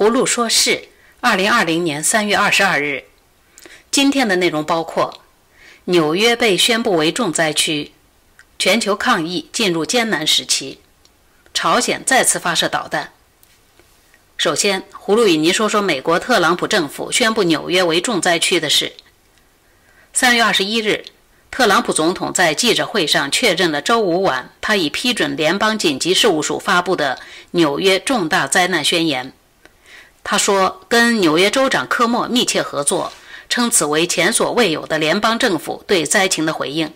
葫芦说事，二零二零年三月二十二日。今天的内容包括：纽约被宣布为重灾区，全球抗疫进入艰难时期，朝鲜再次发射导弹。首先，葫芦与您说说美国特朗普政府宣布纽约为重灾区的事。三月二十一日，特朗普总统在记者会上确认了周五晚他已批准联邦紧急事务署发布的纽约重大灾难宣言。他说，跟纽约州长科莫密切合作。称此为前所未有的联邦政府对灾情的回应。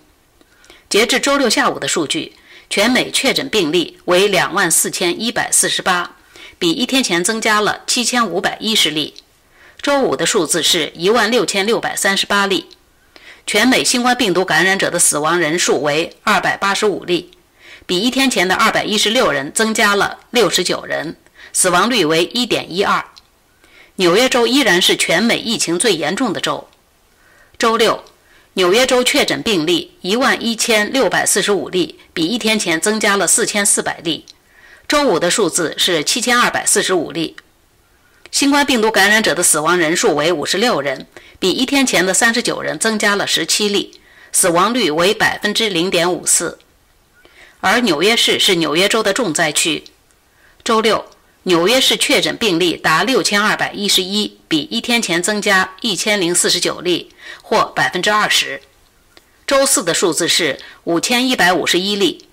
截至周六下午的数据，全美确诊病例为两万四千一百四十八，比一天前增加了七千五百一十例。周五的数字是一万六千六百三十八例。全美新冠病毒感染者的死亡人数为二百八十五例，比一天前的二百一十六人增加了六十九人，死亡率为一点一二。纽约州依然是全美疫情最严重的州。周六，纽约州确诊病例一万一千六百四十五例，比一天前增加了四千四百例。周五的数字是七千二百四十五例。新冠病毒感染者的死亡人数为五十六人，比一天前的三十九人增加了十七例，死亡率为百分之零点五四。而纽约市是纽约州的重灾区。周六。纽约市确诊病例达六千二百一十一，比一天前增加一千零四十九例，或百分之二十。周四的数字是五千一百五十一例。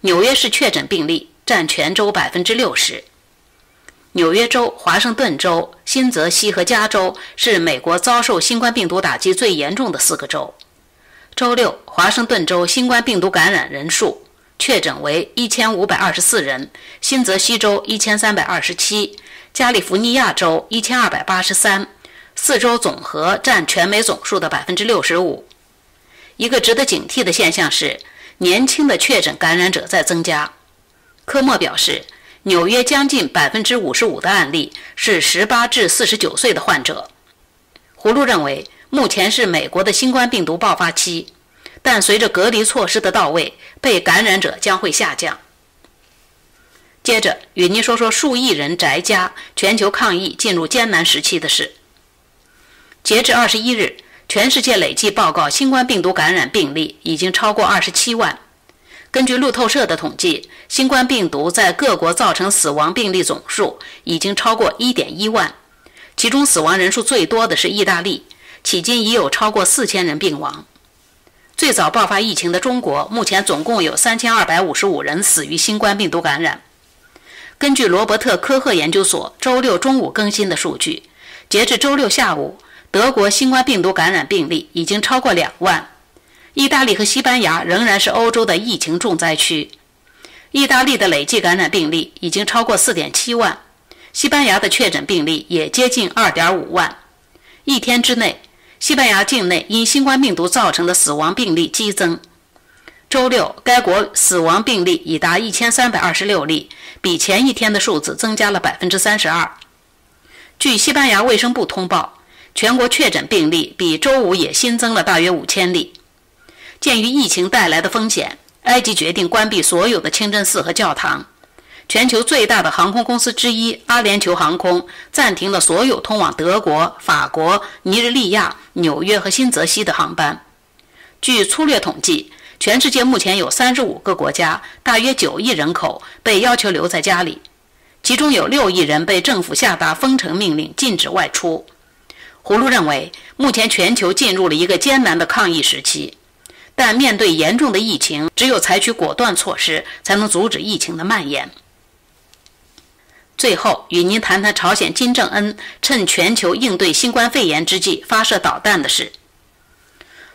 纽约市确诊病例占全州百分之六十。纽约州、华盛顿州、新泽西和加州是美国遭受新冠病毒打击最严重的四个州。周六，华盛顿州新冠病毒感染人数。确诊为一千五百二十四人，新泽西州一千三百二十七，加利福尼亚州一千二百八十三，四州总和占全美总数的百分之六十五。一个值得警惕的现象是，年轻的确诊感染者在增加。科莫表示，纽约将近百分之五十五的案例是十八至四十九岁的患者。葫芦认为，目前是美国的新冠病毒爆发期。但随着隔离措施的到位，被感染者将会下降。接着与您说说数亿人宅家、全球抗疫进入艰难时期的事。截至二十一日，全世界累计报告新冠病毒感染病例已经超过二十七万。根据路透社的统计，新冠病毒在各国造成死亡病例总数已经超过一点一万，其中死亡人数最多的是意大利，迄今已有超过四千人病亡。最早爆发疫情的中国，目前总共有三千二百五十五人死于新冠病毒感染。根据罗伯特·科赫研究所周六中午更新的数据，截至周六下午，德国新冠病毒感染病例已经超过两万。意大利和西班牙仍然是欧洲的疫情重灾区。意大利的累计感染病例已经超过四点七万，西班牙的确诊病例也接近二点五万。一天之内。西班牙境内因新冠病毒造成的死亡病例激增。周六，该国死亡病例已达一千三百二十六例，比前一天的数字增加了百分之三十二。据西班牙卫生部通报，全国确诊病例比周五也新增了大约五千例。鉴于疫情带来的风险，埃及决定关闭所有的清真寺和教堂。全球最大的航空公司之一阿联酋航空暂停了所有通往德国、法国、尼日利亚、纽约和新泽西的航班。据粗略统计，全世界目前有三十五个国家，大约九亿人口被要求留在家里，其中有六亿人被政府下达封城命令，禁止外出。葫芦认为，目前全球进入了一个艰难的抗疫时期，但面对严重的疫情，只有采取果断措施，才能阻止疫情的蔓延。最后，与您谈谈朝鲜金正恩趁全球应对新冠肺炎之际发射导弹的事。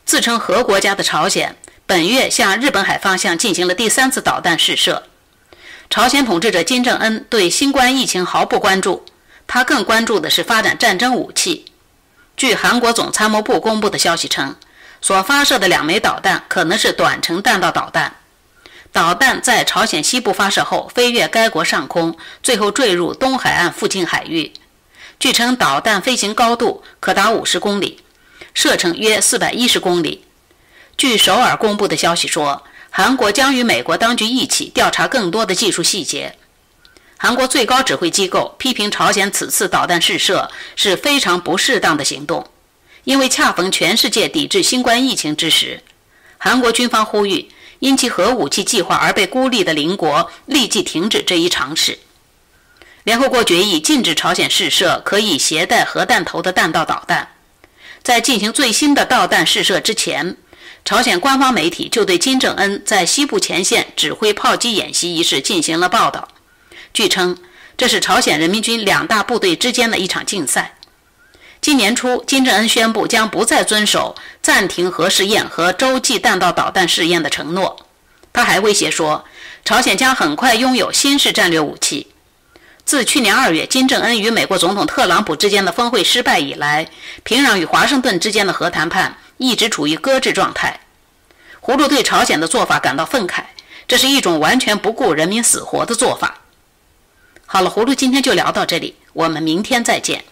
自称核国家的朝鲜本月向日本海方向进行了第三次导弹试射。朝鲜统治者金正恩对新冠疫情毫不关注，他更关注的是发展战争武器。据韩国总参谋部公布的消息称，所发射的两枚导弹可能是短程弹道导弹。导弹在朝鲜西部发射后，飞越该国上空，最后坠入东海岸附近海域。据称，导弹飞行高度可达五十公里，射程约四百一十公里。据首尔公布的消息说，韩国将与美国当局一起调查更多的技术细节。韩国最高指挥机构批评朝鲜此次导弹试射是非常不适当的行动，因为恰逢全世界抵制新冠疫情之时。韩国军方呼吁，因其核武器计划而被孤立的邻国立即停止这一尝试。联合国决议禁止朝鲜试射可以携带核弹头的弹道导弹。在进行最新的导弹试射之前，朝鲜官方媒体就对金正恩在西部前线指挥炮击演习一事进行了报道。据称，这是朝鲜人民军两大部队之间的一场竞赛。今年初，金正恩宣布将不再遵守暂停核试验和洲际弹道导弹试验的承诺。他还威胁说，朝鲜将很快拥有新式战略武器。自去年二月金正恩与美国总统特朗普之间的峰会失败以来，平壤与华盛顿之间的核谈判一直处于搁置状态。葫芦对朝鲜的做法感到愤慨，这是一种完全不顾人民死活的做法。好了，葫芦今天就聊到这里，我们明天再见。